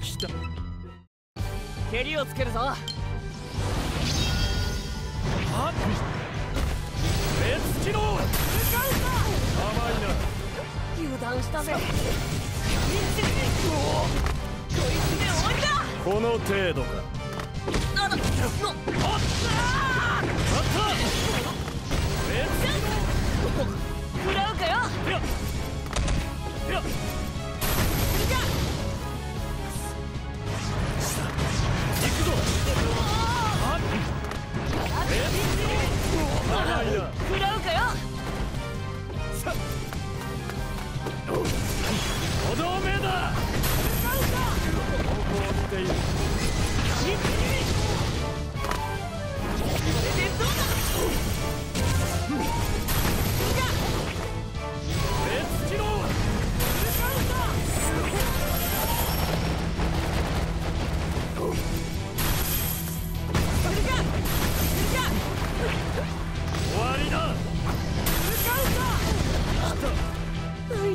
来た。蹴りをつけるぞ。はっ目つきの甘いな油断したぜ。こいつで終わりだ。この程度か。あのの食らうかよ。